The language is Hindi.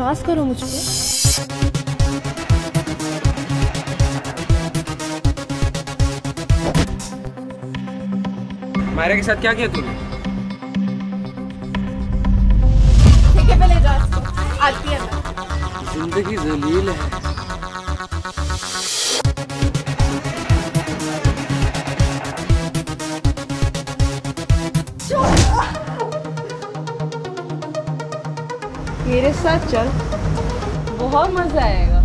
विश्वास करो मुझ पे। मायरा के साथ क्या किया तूने? जा ज़िंदगी जलील है। मेरे साथ चल। बहुत मज़ा आएगा।